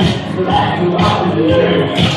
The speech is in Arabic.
العكس بالعكس العقل